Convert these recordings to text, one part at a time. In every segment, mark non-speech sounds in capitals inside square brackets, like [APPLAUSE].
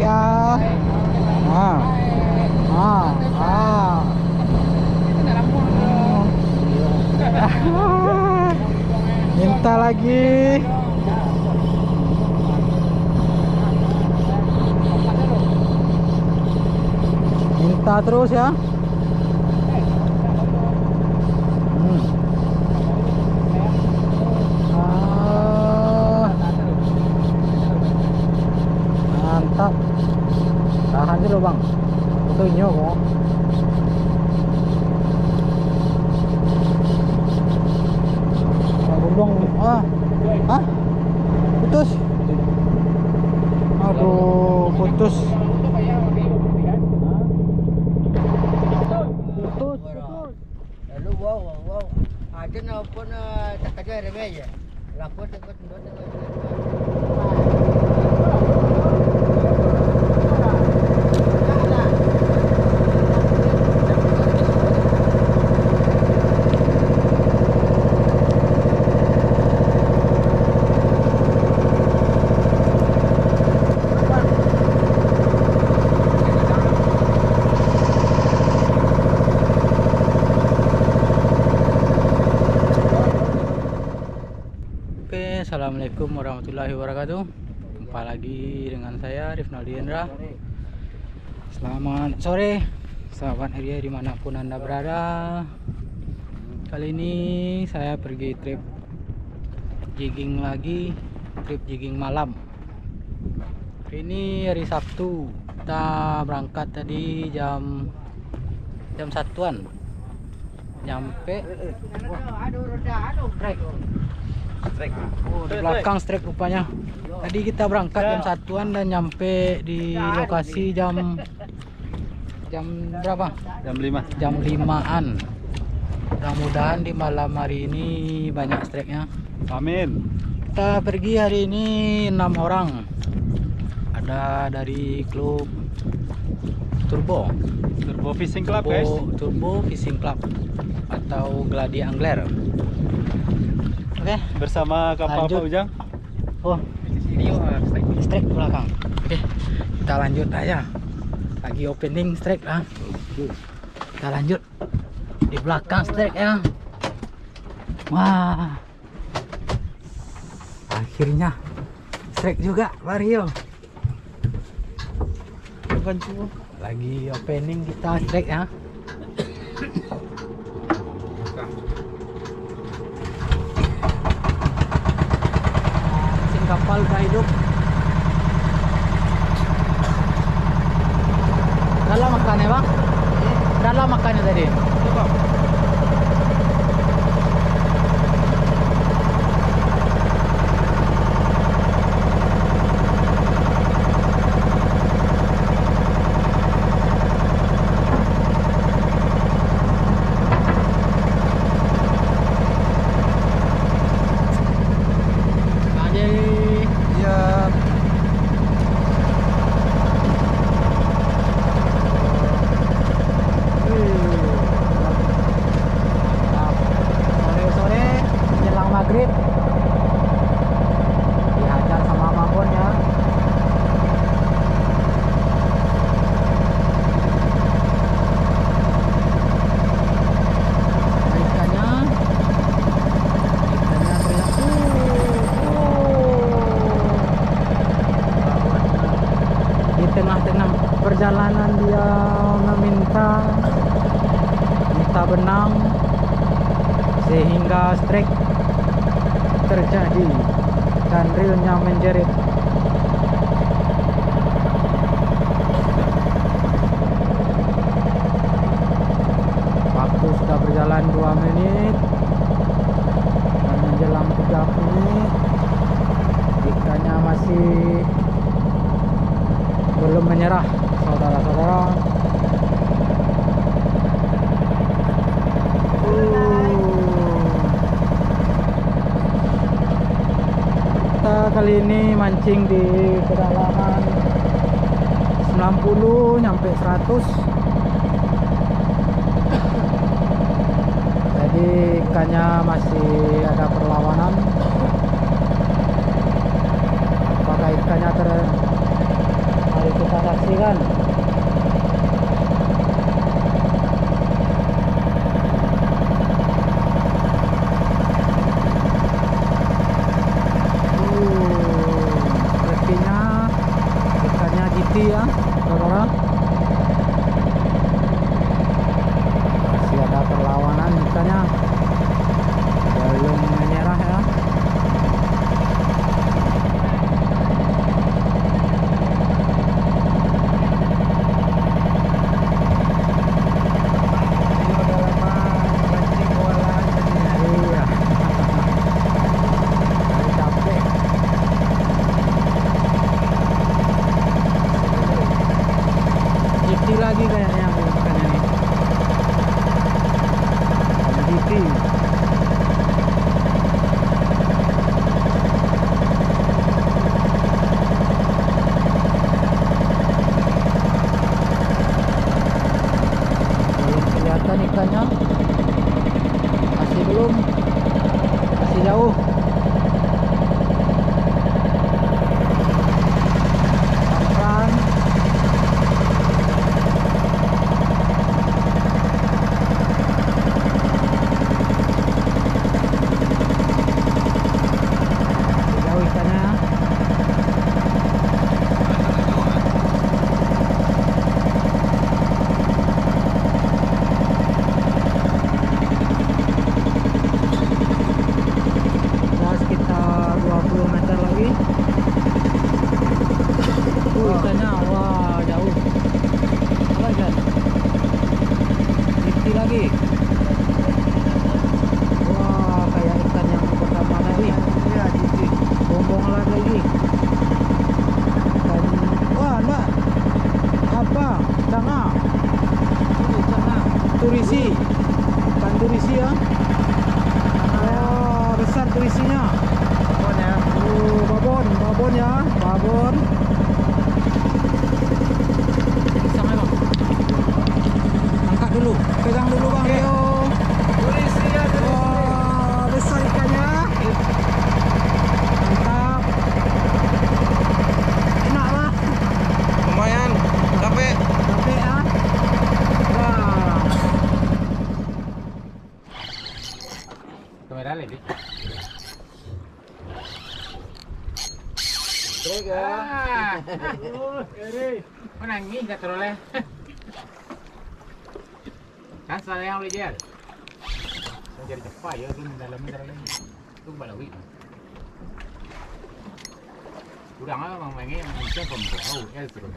ya. Ah. Ah. Ah. [LAUGHS] Minta lagi. Minta terus ya. Putus. Lalu assalamualaikum warahmatullahi wabarakatuh. Jumpa lagi dengan saya Rifnaldi Hendra. Selamat sore, sahabat Ria di mana pun anda berada. Kali ini saya pergi trip jigging lagi, trip jigging malam. Hari ini hari Sabtu. Kita berangkat tadi jam jam satuan. Nyampe aduh. Strike. Oh, di belakang strike rupanya. Tadi kita berangkat jam satuan dan nyampe di lokasi jam jam berapa? Jam 5 Jam limaan. Mudah-mudahan di malam hari ini banyak strike-nya. Amin Kita pergi hari ini enam orang. Ada dari klub Turbo, Turbo Fishing Club Turbo, guys Turbo Fishing Club atau Gladi Angler. Oke. Bersama kapal Lanjut. Pak Ujang Oh, strike di belakang. Oke, kita lanjut aja. Lagi opening strike lah. Kita lanjut di belakang strike ya. Wah, akhirnya strike juga Mario. Lagi opening kita strike ya. Dalam makannya bang? Dalam makannya tadi. Minta benang sehingga strike terjadi dan reelnya menjerit. Waktu sudah berjalan 2 menit dan menjelang 3 menit ikannya masih belum menyerah saudara-saudara kita kali ini mancing di kedalaman 90 nyampe 100 jadi ikannya masih ada perlawanan tandoorisi turisi ya. Oh besar turisinya babon ya. Oh babon babon ya. Babon. kan saya yang lihat saya jadi cepat ya tuh dalam dalam tuh balawi kurang apa bang pengen yang bisa pembau ya terus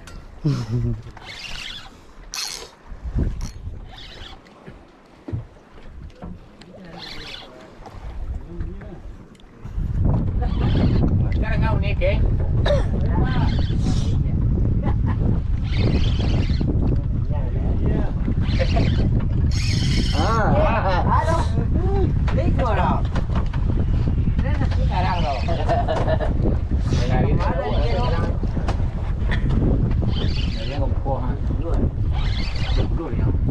Sekarang kau nih, ke? à đó đi rồi đó nên là cái cà đang rồi cái này cái đó Hãy subscribe cho kênh Ghiền Mì Gõ Để không bỏ lỡ những video hấp dẫn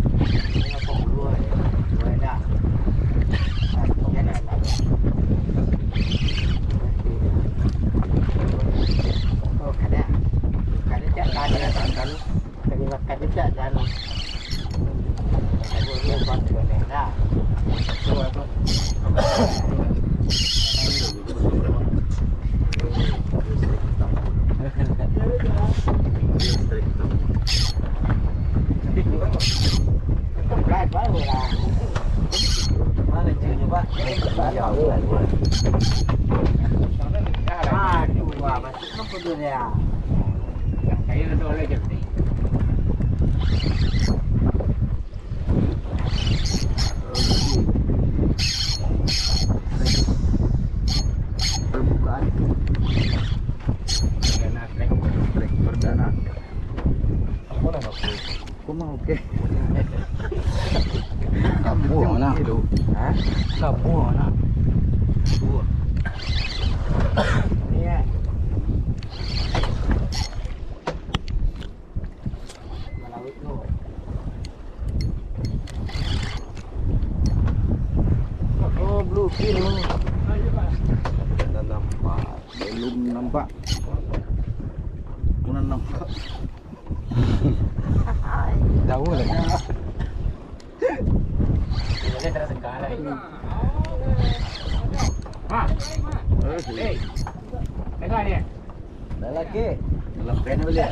ke. Lepen boleh.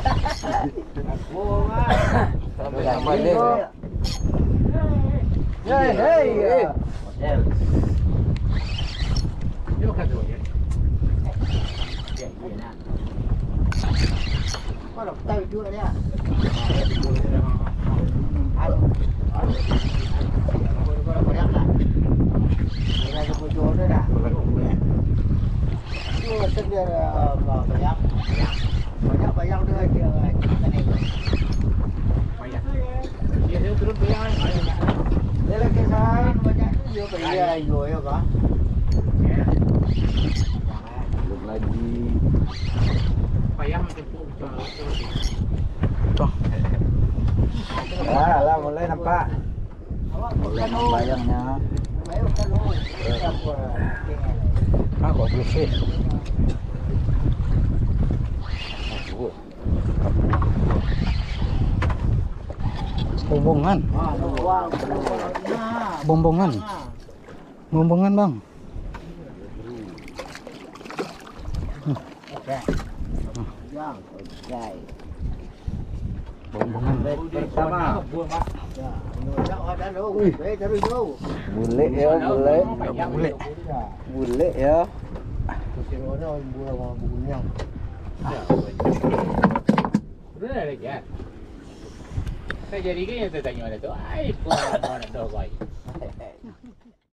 Aku mah. Sampai. Hei, hei. Kan belum lagi Payah tu. Tuh. ah lah mulai nampak mulai bayangnya Ah, kok sih? Bombongan, bombongan, bombongan bang. Bombongan. ya eh terus tu Bule ya, ya. Kan. Saya jadi kan yang tertanya ada tu. Ai, pun mana dah baik.